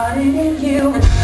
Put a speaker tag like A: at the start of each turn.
A: I need you.